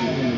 Yes.